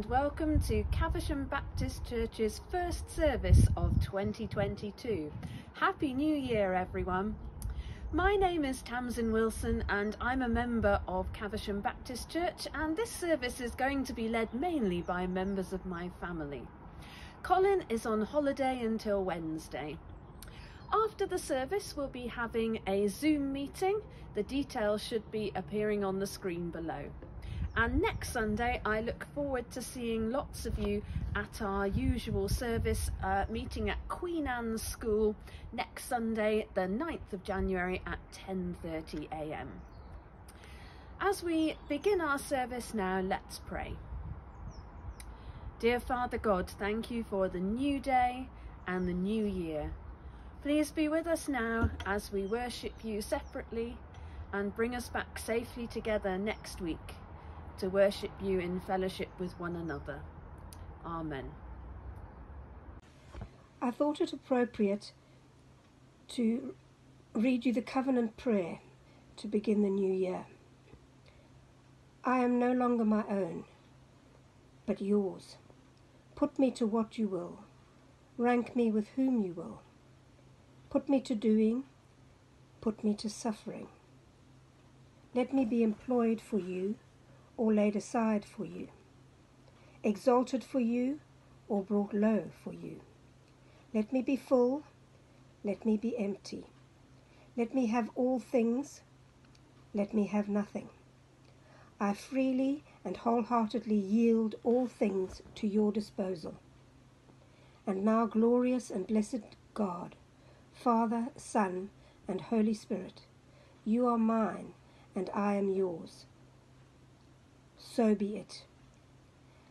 And welcome to Caversham Baptist Church's first service of 2022. Happy New Year everyone. My name is Tamsin Wilson and I'm a member of Caversham Baptist Church and this service is going to be led mainly by members of my family. Colin is on holiday until Wednesday. After the service we'll be having a Zoom meeting. The details should be appearing on the screen below. And next Sunday, I look forward to seeing lots of you at our usual service uh, meeting at Queen Anne's School next Sunday, the 9th of January at 10.30am. As we begin our service now, let's pray. Dear Father God, thank you for the new day and the new year. Please be with us now as we worship you separately and bring us back safely together next week to worship you in fellowship with one another. Amen. I thought it appropriate to read you the covenant prayer to begin the new year. I am no longer my own, but yours. Put me to what you will, rank me with whom you will. Put me to doing, put me to suffering. Let me be employed for you or laid aside for you, exalted for you or brought low for you. Let me be full, let me be empty. Let me have all things, let me have nothing. I freely and wholeheartedly yield all things to your disposal. And now, glorious and blessed God, Father, Son, and Holy Spirit, you are mine and I am yours so be it.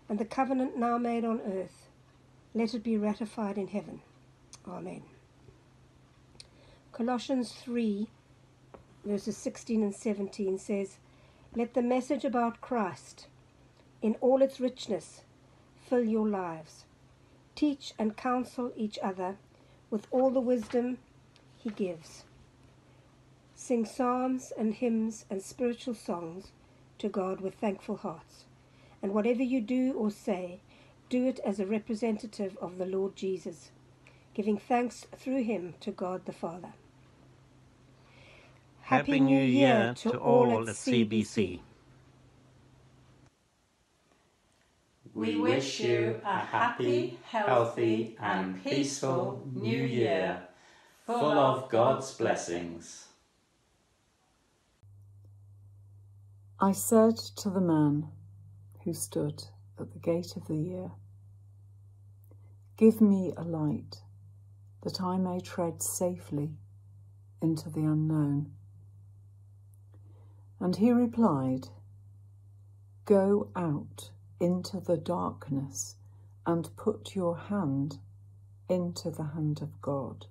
And the covenant now made on earth, let it be ratified in heaven. Amen. Colossians 3, verses 16 and 17 says, Let the message about Christ, in all its richness, fill your lives. Teach and counsel each other with all the wisdom he gives. Sing psalms and hymns and spiritual songs to God with thankful hearts. And whatever you do or say, do it as a representative of the Lord Jesus, giving thanks through him to God the Father. Happy New Year to all at CBC. We wish you a happy, healthy, and peaceful New Year, full of God's blessings. I said to the man who stood at the gate of the year, Give me a light that I may tread safely into the unknown. And he replied, Go out into the darkness and put your hand into the hand of God.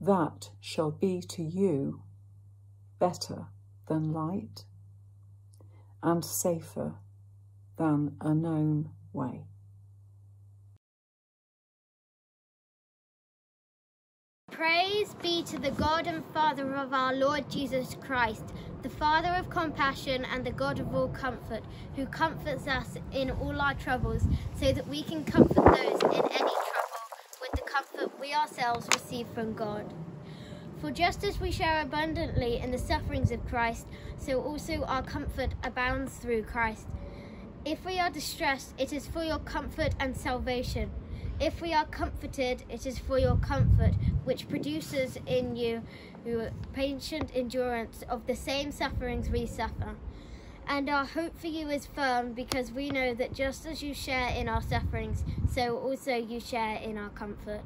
That shall be to you better than light and safer than a known way. Praise be to the God and Father of our Lord Jesus Christ, the Father of compassion and the God of all comfort, who comforts us in all our troubles, so that we can comfort those in any trouble with the comfort we ourselves receive from God. For just as we share abundantly in the sufferings of Christ, so also our comfort abounds through Christ. If we are distressed, it is for your comfort and salvation. If we are comforted, it is for your comfort, which produces in you patient endurance of the same sufferings we suffer. And our hope for you is firm because we know that just as you share in our sufferings, so also you share in our comfort.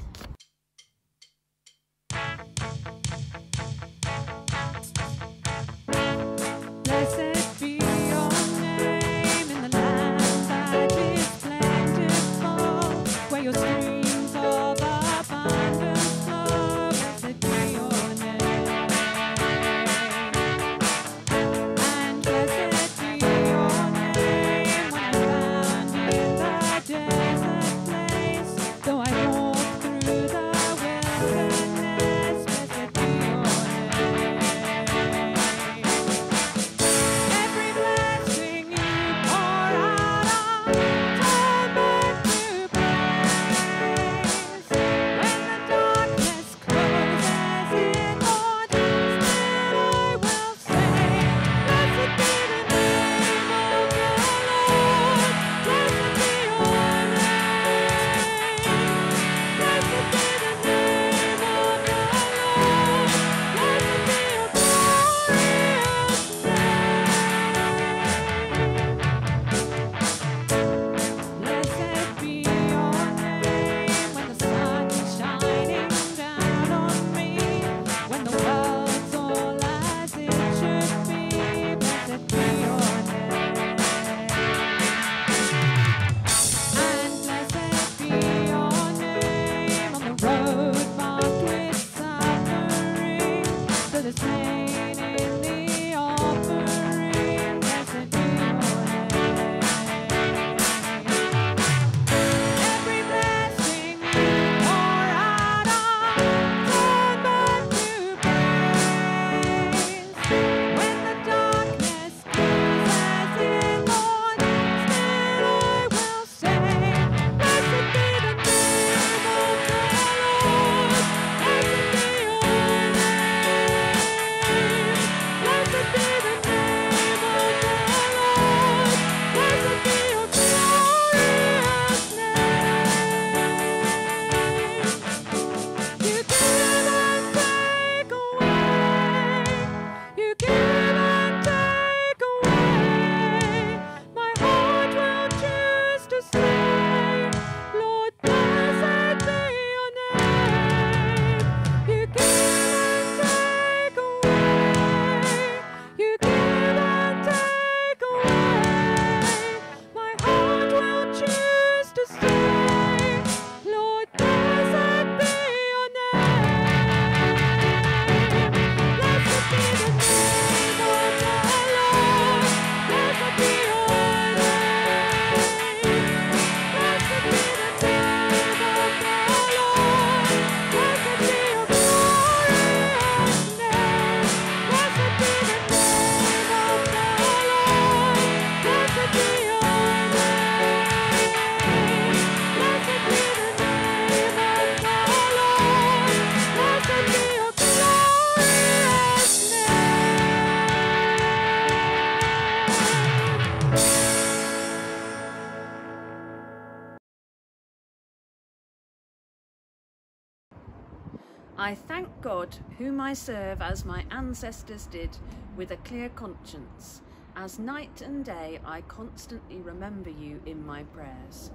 I thank God, whom I serve as my ancestors did, with a clear conscience. As night and day I constantly remember you in my prayers.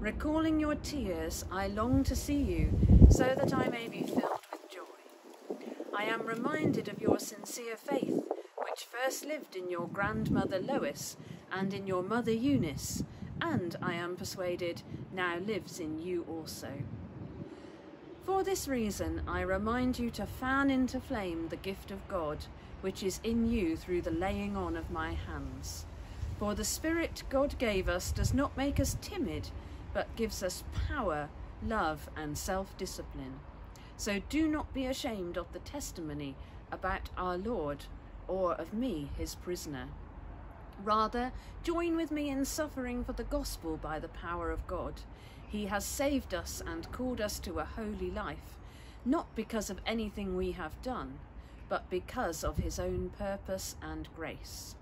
Recalling your tears, I long to see you, so that I may be filled with joy. I am reminded of your sincere faith, which first lived in your grandmother Lois and in your mother Eunice, and I am persuaded now lives in you also. For this reason, I remind you to fan into flame the gift of God, which is in you through the laying on of my hands. For the Spirit God gave us does not make us timid, but gives us power, love, and self discipline. So do not be ashamed of the testimony about our Lord, or of me, his prisoner. Rather, join with me in suffering for the gospel by the power of God. He has saved us and called us to a holy life, not because of anything we have done, but because of his own purpose and grace.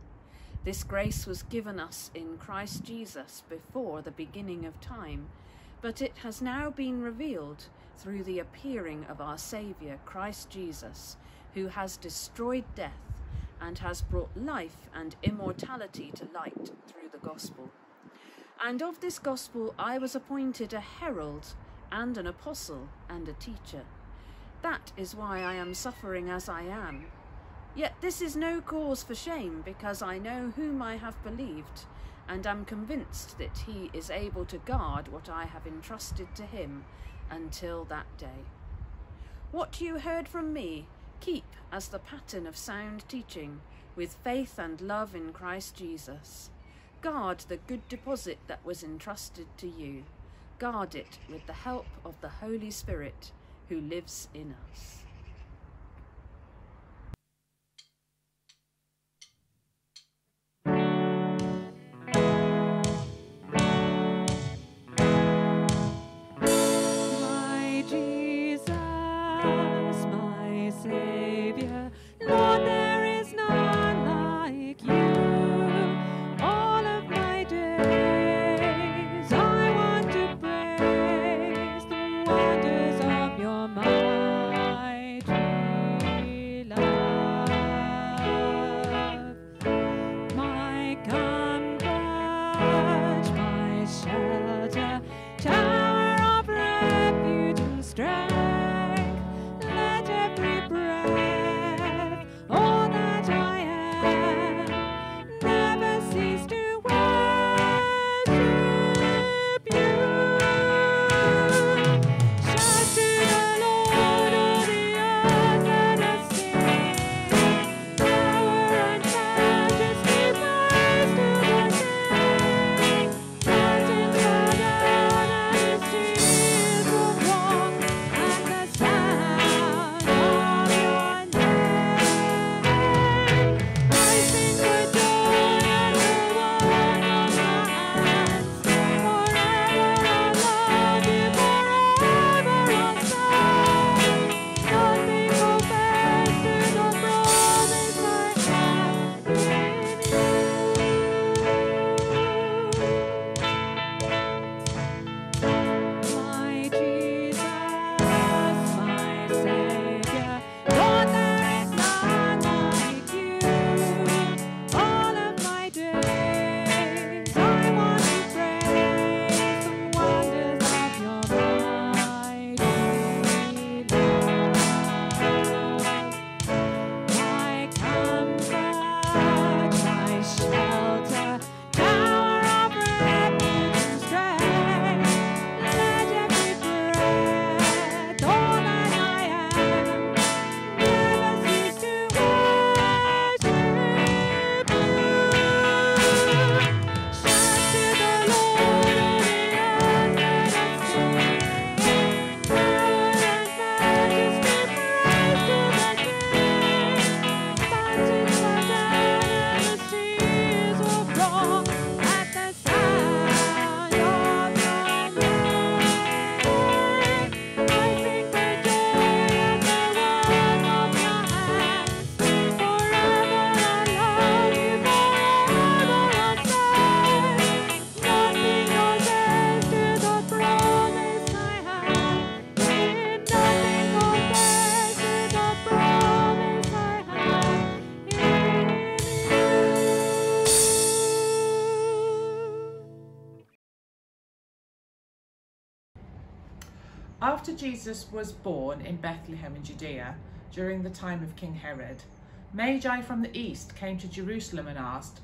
This grace was given us in Christ Jesus before the beginning of time, but it has now been revealed through the appearing of our Saviour, Christ Jesus, who has destroyed death and has brought life and immortality to light through the gospel. And of this gospel I was appointed a herald and an apostle and a teacher. That is why I am suffering as I am. Yet this is no cause for shame, because I know whom I have believed, and am convinced that he is able to guard what I have entrusted to him until that day. What you heard from me, keep as the pattern of sound teaching, with faith and love in Christ Jesus. Guard the good deposit that was entrusted to you. Guard it with the help of the Holy Spirit who lives in us. After Jesus was born in Bethlehem in Judea during the time of King Herod, Magi from the east came to Jerusalem and asked,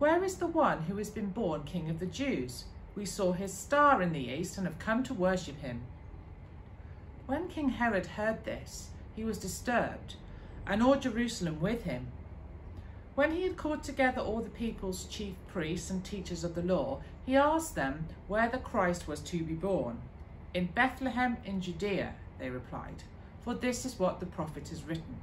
Where is the one who has been born King of the Jews? We saw his star in the east and have come to worship him. When King Herod heard this, he was disturbed, and all Jerusalem with him. When he had called together all the people's chief priests and teachers of the law, he asked them where the Christ was to be born. In Bethlehem in Judea, they replied, for this is what the prophet has written.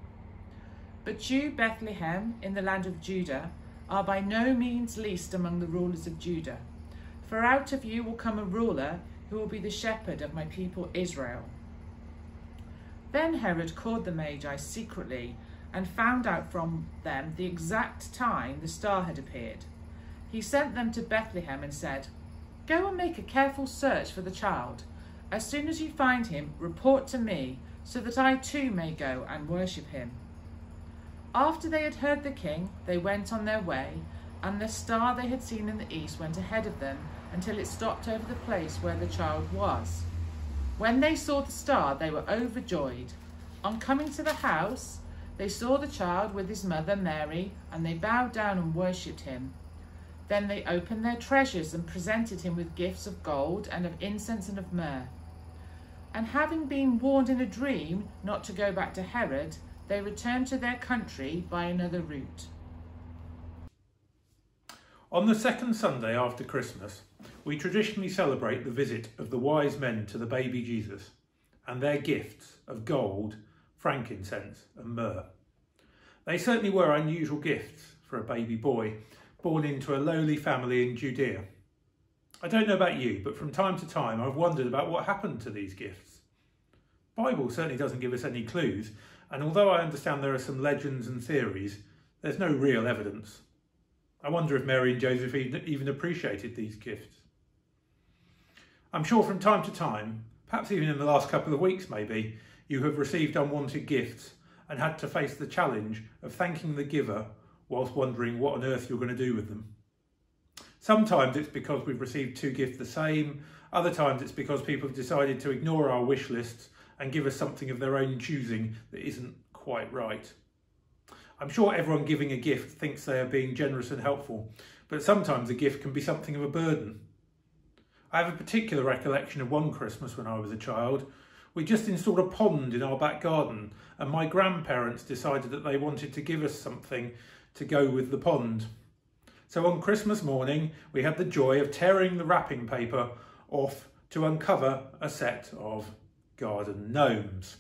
But you, Bethlehem, in the land of Judah, are by no means least among the rulers of Judah. For out of you will come a ruler who will be the shepherd of my people Israel. Then Herod called the Magi secretly and found out from them the exact time the star had appeared. He sent them to Bethlehem and said, Go and make a careful search for the child. As soon as you find him, report to me, so that I too may go and worship him. After they had heard the king, they went on their way, and the star they had seen in the east went ahead of them until it stopped over the place where the child was. When they saw the star, they were overjoyed. On coming to the house, they saw the child with his mother Mary, and they bowed down and worshipped him. Then they opened their treasures and presented him with gifts of gold and of incense and of myrrh. And having been warned in a dream not to go back to Herod, they returned to their country by another route. On the second Sunday after Christmas, we traditionally celebrate the visit of the wise men to the baby Jesus and their gifts of gold, frankincense, and myrrh. They certainly were unusual gifts for a baby boy born into a lowly family in Judea. I don't know about you, but from time to time I've wondered about what happened to these gifts. Bible certainly doesn't give us any clues, and although I understand there are some legends and theories, there's no real evidence. I wonder if Mary and Joseph even appreciated these gifts. I'm sure from time to time, perhaps even in the last couple of weeks maybe, you have received unwanted gifts and had to face the challenge of thanking the giver whilst wondering what on earth you're going to do with them. Sometimes it's because we've received two gifts the same, other times it's because people have decided to ignore our wish lists and give us something of their own choosing that isn't quite right. I'm sure everyone giving a gift thinks they are being generous and helpful, but sometimes a gift can be something of a burden. I have a particular recollection of one Christmas when I was a child. We just installed a pond in our back garden, and my grandparents decided that they wanted to give us something to go with the pond. So on Christmas morning, we had the joy of tearing the wrapping paper off to uncover a set of garden gnomes.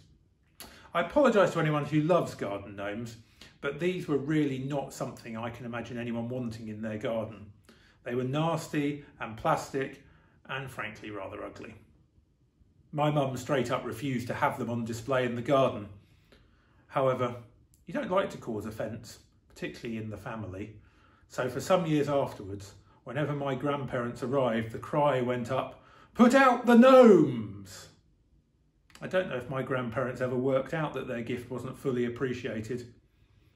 I apologise to anyone who loves garden gnomes but these were really not something I can imagine anyone wanting in their garden. They were nasty and plastic and frankly rather ugly. My mum straight up refused to have them on display in the garden. However, you don't like to cause offence, particularly in the family. So for some years afterwards, whenever my grandparents arrived, the cry went up, put out the gnomes! I don't know if my grandparents ever worked out that their gift wasn't fully appreciated.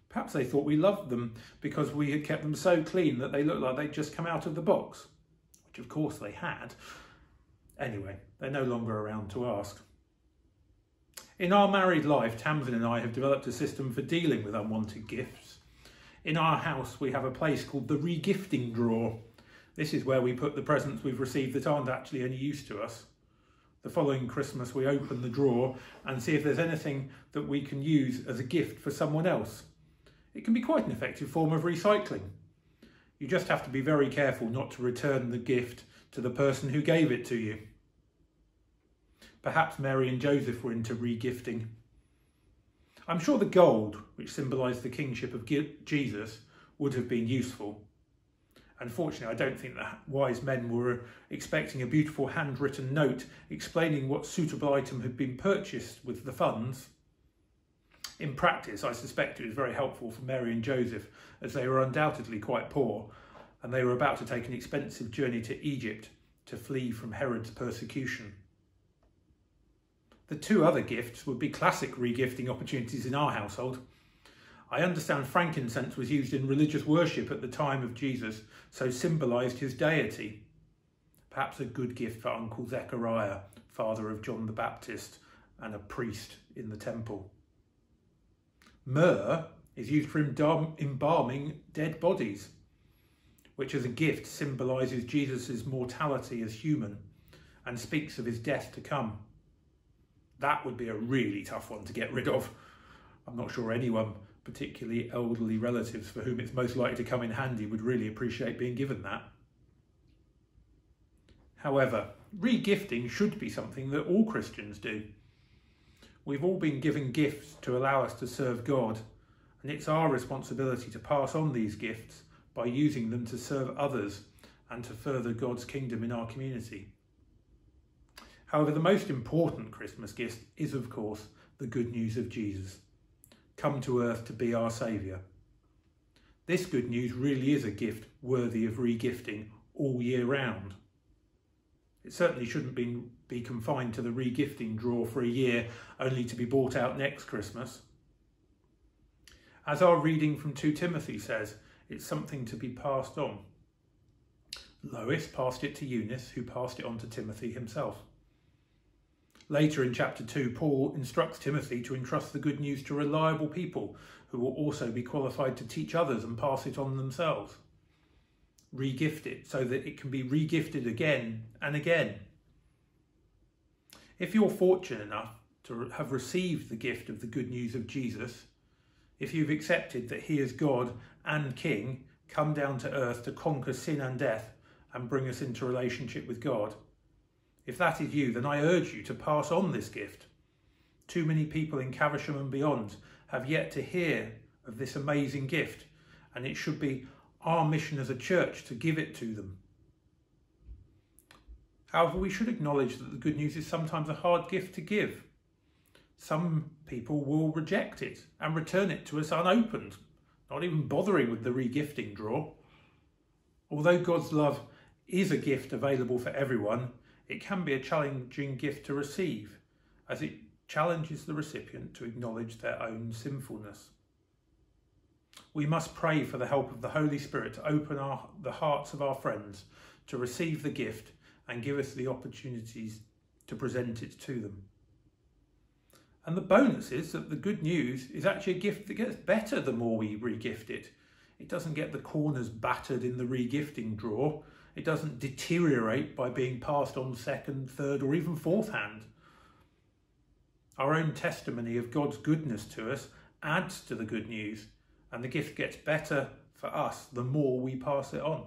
Perhaps they thought we loved them because we had kept them so clean that they looked like they'd just come out of the box, which of course they had. Anyway, they're no longer around to ask. In our married life, Tamsin and I have developed a system for dealing with unwanted gifts. In our house, we have a place called the regifting drawer. This is where we put the presents we've received that aren't actually any use to us. The following Christmas, we open the drawer and see if there's anything that we can use as a gift for someone else. It can be quite an effective form of recycling. You just have to be very careful not to return the gift to the person who gave it to you. Perhaps Mary and Joseph were into regifting. I'm sure the gold, which symbolised the kingship of Jesus, would have been useful. Unfortunately, I don't think the wise men were expecting a beautiful handwritten note explaining what suitable item had been purchased with the funds. In practice, I suspect it was very helpful for Mary and Joseph as they were undoubtedly quite poor and they were about to take an expensive journey to Egypt to flee from Herod's persecution. The two other gifts would be classic regifting opportunities in our household. I understand frankincense was used in religious worship at the time of Jesus, so symbolised his deity. Perhaps a good gift for Uncle Zechariah, father of John the Baptist and a priest in the temple. Myrrh is used for embalming dead bodies, which as a gift symbolises Jesus' mortality as human and speaks of his death to come. That would be a really tough one to get rid of. I'm not sure anyone, particularly elderly relatives for whom it's most likely to come in handy, would really appreciate being given that. However, regifting should be something that all Christians do. We've all been given gifts to allow us to serve God, and it's our responsibility to pass on these gifts by using them to serve others and to further God's kingdom in our community. However, the most important Christmas gift is, of course, the good news of Jesus, come to earth to be our Saviour. This good news really is a gift worthy of regifting all year round. It certainly shouldn't be, be confined to the regifting draw for a year only to be bought out next Christmas. As our reading from 2 Timothy says, it's something to be passed on. Lois passed it to Eunice, who passed it on to Timothy himself. Later in chapter 2, Paul instructs Timothy to entrust the good news to reliable people who will also be qualified to teach others and pass it on themselves. Regift it so that it can be regifted again and again. If you're fortunate enough to have received the gift of the good news of Jesus, if you've accepted that he is God and King, come down to earth to conquer sin and death and bring us into relationship with God, if that is you, then I urge you to pass on this gift. Too many people in Caversham and beyond have yet to hear of this amazing gift, and it should be our mission as a church to give it to them. However, we should acknowledge that the good news is sometimes a hard gift to give. Some people will reject it and return it to us unopened, not even bothering with the regifting draw. Although God's love is a gift available for everyone, it can be a challenging gift to receive, as it challenges the recipient to acknowledge their own sinfulness. We must pray for the help of the Holy Spirit to open our, the hearts of our friends to receive the gift and give us the opportunities to present it to them. And the bonus is that the good news is actually a gift that gets better the more we regift it. It doesn't get the corners battered in the regifting drawer. It doesn't deteriorate by being passed on second, third, or even fourth hand. Our own testimony of God's goodness to us adds to the good news, and the gift gets better for us the more we pass it on.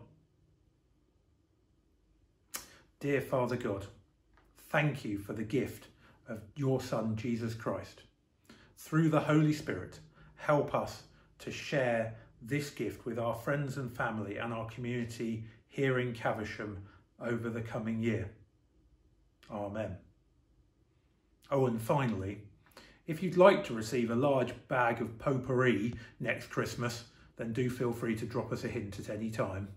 Dear Father God, thank you for the gift of your Son, Jesus Christ. Through the Holy Spirit, help us to share this gift with our friends and family and our community here in Caversham over the coming year. Amen. Oh, and finally, if you'd like to receive a large bag of potpourri next Christmas, then do feel free to drop us a hint at any time.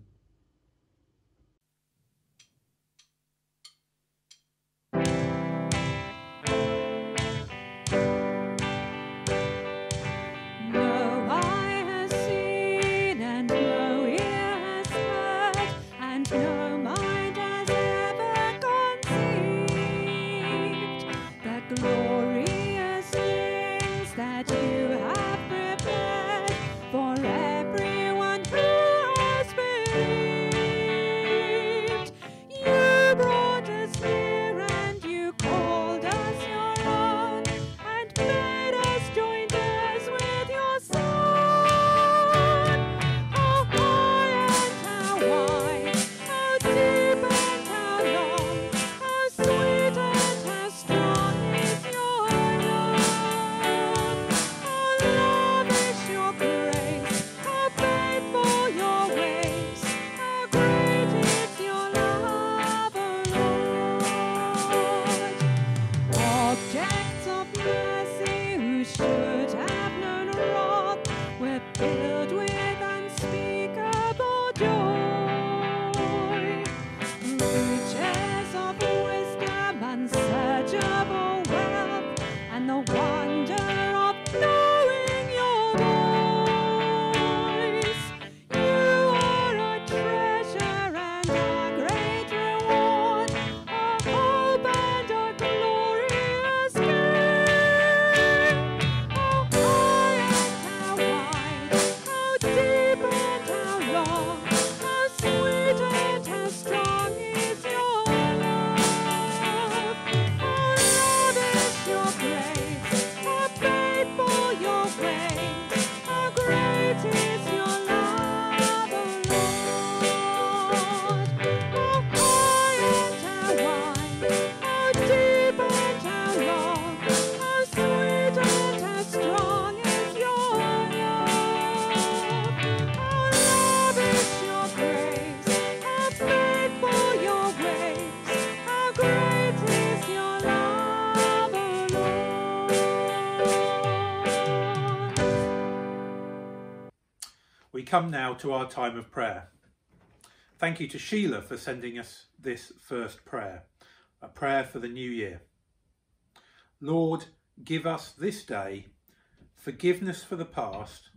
Come now to our time of prayer. Thank you to Sheila for sending us this first prayer, a prayer for the new year. Lord, give us this day forgiveness for the past,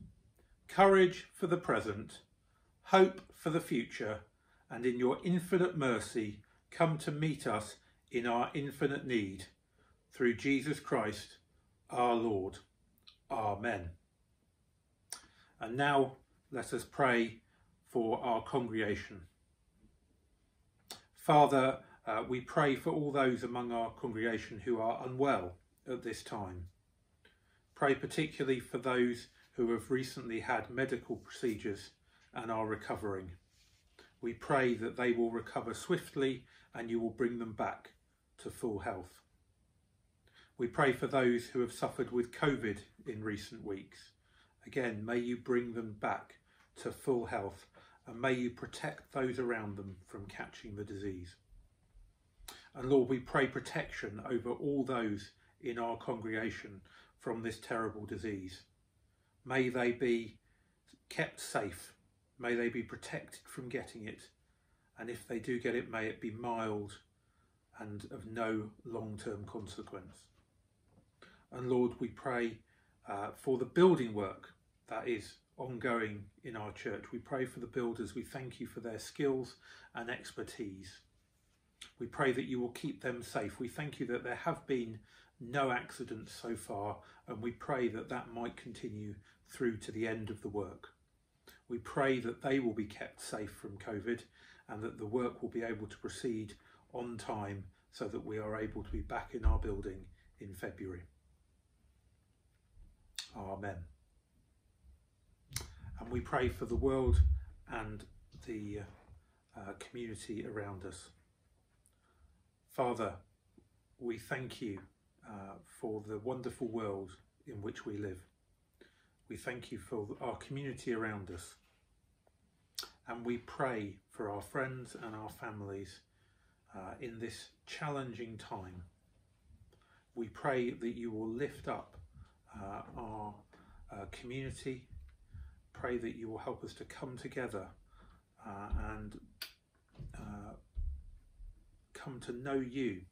courage for the present, hope for the future, and in your infinite mercy, come to meet us in our infinite need. Through Jesus Christ, our Lord. Amen. And now let us pray for our congregation. Father, uh, we pray for all those among our congregation who are unwell at this time. Pray particularly for those who have recently had medical procedures and are recovering. We pray that they will recover swiftly and you will bring them back to full health. We pray for those who have suffered with COVID in recent weeks. Again, may you bring them back to full health and may you protect those around them from catching the disease. And Lord, we pray protection over all those in our congregation from this terrible disease. May they be kept safe. May they be protected from getting it. And if they do get it, may it be mild and of no long term consequence. And Lord, we pray uh, for the building work that is ongoing in our church. We pray for the builders. We thank you for their skills and expertise. We pray that you will keep them safe. We thank you that there have been no accidents so far, and we pray that that might continue through to the end of the work. We pray that they will be kept safe from COVID and that the work will be able to proceed on time so that we are able to be back in our building in February. Amen. And we pray for the world and the uh, community around us. Father, we thank you uh, for the wonderful world in which we live. We thank you for our community around us. And we pray for our friends and our families uh, in this challenging time. We pray that you will lift up uh, our uh, community. Pray that you will help us to come together uh, and uh, come to know you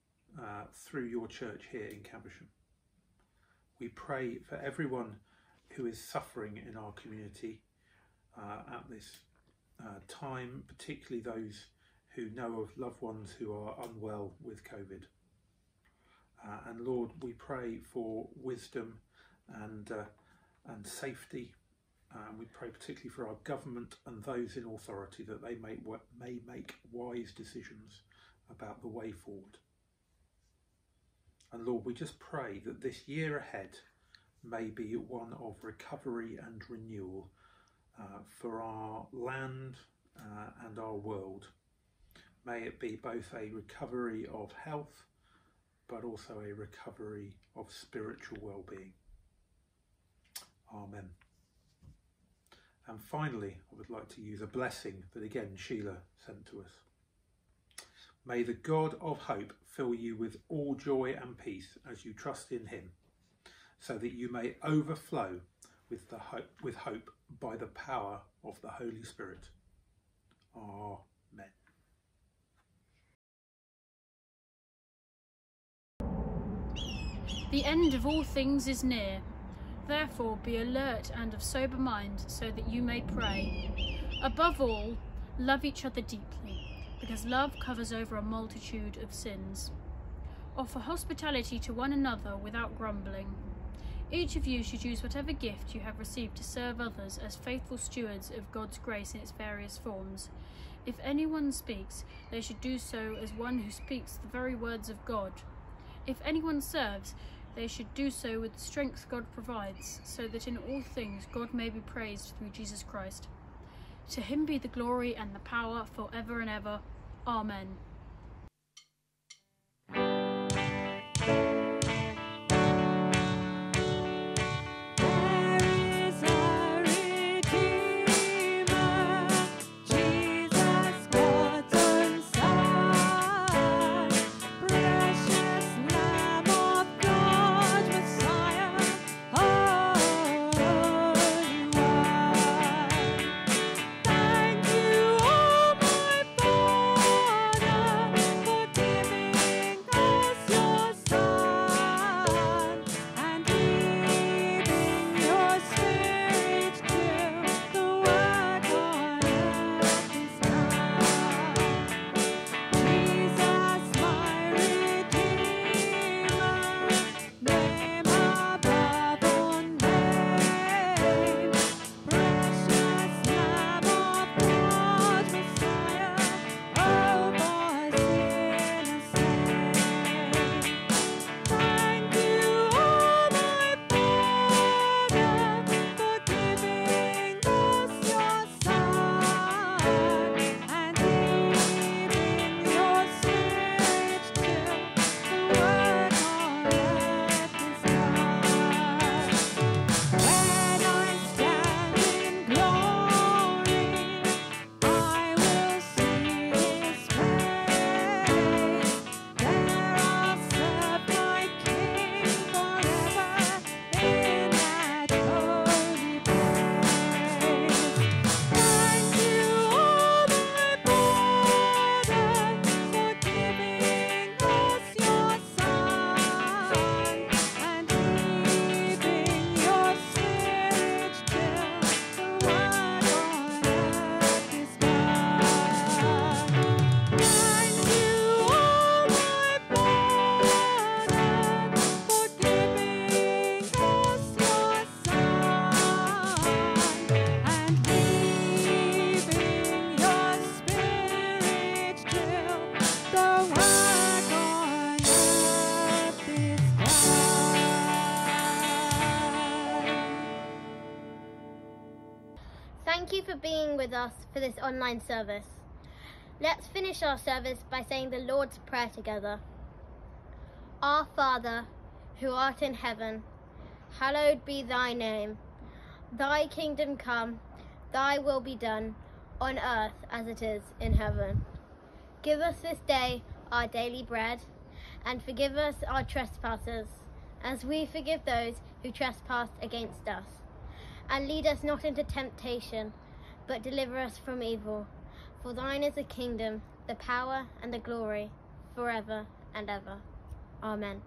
uh, through your church here in Caversham. We pray for everyone who is suffering in our community uh, at this uh, time, particularly those who know of loved ones who are unwell with COVID. Uh, and Lord, we pray for wisdom and and safety. And we pray particularly for our government and those in authority that they may, may make wise decisions about the way forward. And Lord, we just pray that this year ahead may be one of recovery and renewal uh, for our land uh, and our world. May it be both a recovery of health but also a recovery of spiritual well-being. Amen. And finally, I would like to use a blessing that again Sheila sent to us. May the God of hope fill you with all joy and peace as you trust in him, so that you may overflow with, the hope, with hope by the power of the Holy Spirit. Amen. The end of all things is near. Therefore be alert and of sober mind, so that you may pray. Above all, love each other deeply because love covers over a multitude of sins. Offer hospitality to one another without grumbling. Each of you should use whatever gift you have received to serve others as faithful stewards of God's grace in its various forms. If anyone speaks, they should do so as one who speaks the very words of God. If anyone serves, they should do so with the strength God provides, so that in all things God may be praised through Jesus Christ. To him be the glory and the power for ever and ever. Amen. Us for this online service. Let's finish our service by saying the Lord's Prayer together. Our Father, who art in heaven, hallowed be thy name. Thy kingdom come, thy will be done, on earth as it is in heaven. Give us this day our daily bread, and forgive us our trespasses, as we forgive those who trespass against us. And lead us not into temptation, but deliver us from evil. For thine is the kingdom, the power, and the glory, forever and ever. Amen.